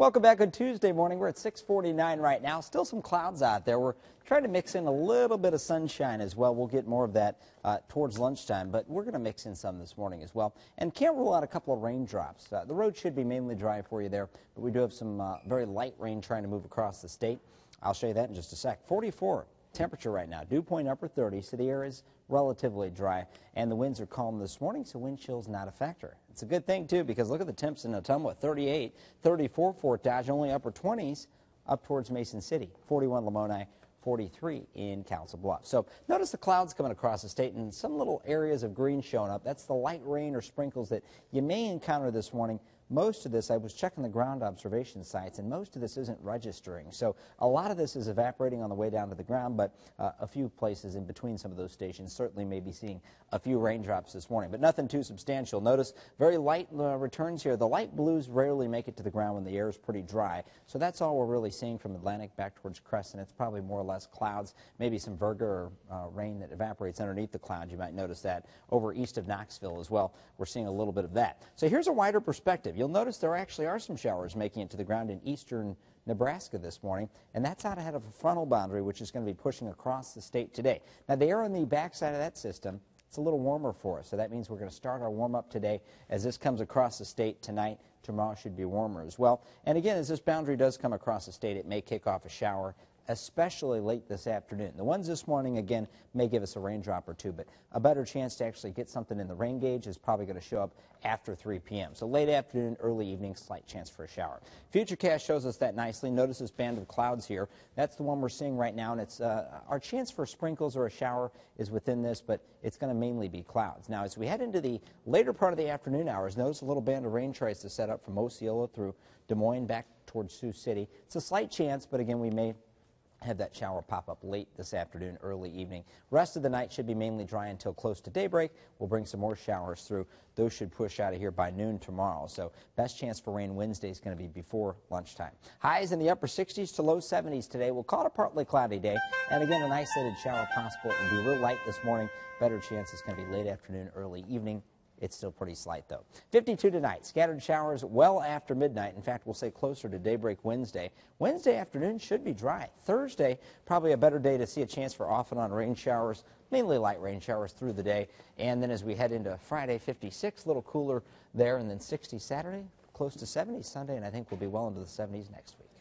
Welcome back on Tuesday morning. We're at 649 right now. Still some clouds out there. We're trying to mix in a little bit of sunshine as well. We'll get more of that uh, towards lunchtime, but we're going to mix in some this morning as well. And can't rule out a couple of raindrops. Uh, the road should be mainly dry for you there, but we do have some uh, very light rain trying to move across the state. I'll show you that in just a sec. 44 temperature right now. Dew point upper 30, so the air is relatively dry, and the winds are calm this morning, so wind chill's not a factor. It's a good thing, too, because look at the temps in Ottumwa, 38, 34 Fort Dodge, only upper 20s up towards Mason City, 41 Lamoni, 43 in Council Bluffs. So notice the clouds coming across the state and some little areas of green showing up. That's the light rain or sprinkles that you may encounter this morning. Most of this, I was checking the ground observation sites, and most of this isn't registering. So a lot of this is evaporating on the way down to the ground, but uh, a few places in between some of those stations certainly may be seeing a few raindrops this morning, but nothing too substantial. Notice very light uh, returns here. The light blues rarely make it to the ground when the air is pretty dry. So that's all we're really seeing from Atlantic back towards Crescent. It's probably more or less clouds, maybe some virga or uh, rain that evaporates underneath the clouds. You might notice that over east of Knoxville as well. We're seeing a little bit of that. So here's a wider perspective. You'll notice there actually are some showers making it to the ground in eastern Nebraska this morning, and that's out ahead of a frontal boundary, which is going to be pushing across the state today. Now, the air on the backside of that system, it's a little warmer for us, so that means we're going to start our warm-up today as this comes across the state tonight. Tomorrow should be warmer as well. And again, as this boundary does come across the state, it may kick off a shower especially late this afternoon. The ones this morning, again, may give us a raindrop or two, but a better chance to actually get something in the rain gauge is probably going to show up after 3 p.m. So late afternoon, early evening, slight chance for a shower. Futurecast shows us that nicely. Notice this band of clouds here. That's the one we're seeing right now, and it's uh, our chance for sprinkles or a shower is within this, but it's going to mainly be clouds. Now, as we head into the later part of the afternoon hours, notice a little band of rain tries to set up from Osceola through Des Moines back towards Sioux City. It's a slight chance, but again, we may have that shower pop up late this afternoon, early evening. Rest of the night should be mainly dry until close to daybreak. We'll bring some more showers through. Those should push out of here by noon tomorrow. So best chance for rain Wednesday is going to be before lunchtime. Highs in the upper 60s to low 70s today. We'll call it a partly cloudy day. And again, an isolated shower possible. It'll be real light this morning. Better chance is going to be late afternoon, early evening. It's still pretty slight, though. 52 tonight. Scattered showers well after midnight. In fact, we'll say closer to daybreak Wednesday. Wednesday afternoon should be dry. Thursday, probably a better day to see a chance for off and on rain showers, mainly light rain showers through the day. And then as we head into Friday, 56, a little cooler there, and then 60 Saturday, close to 70 Sunday, and I think we'll be well into the 70s next week.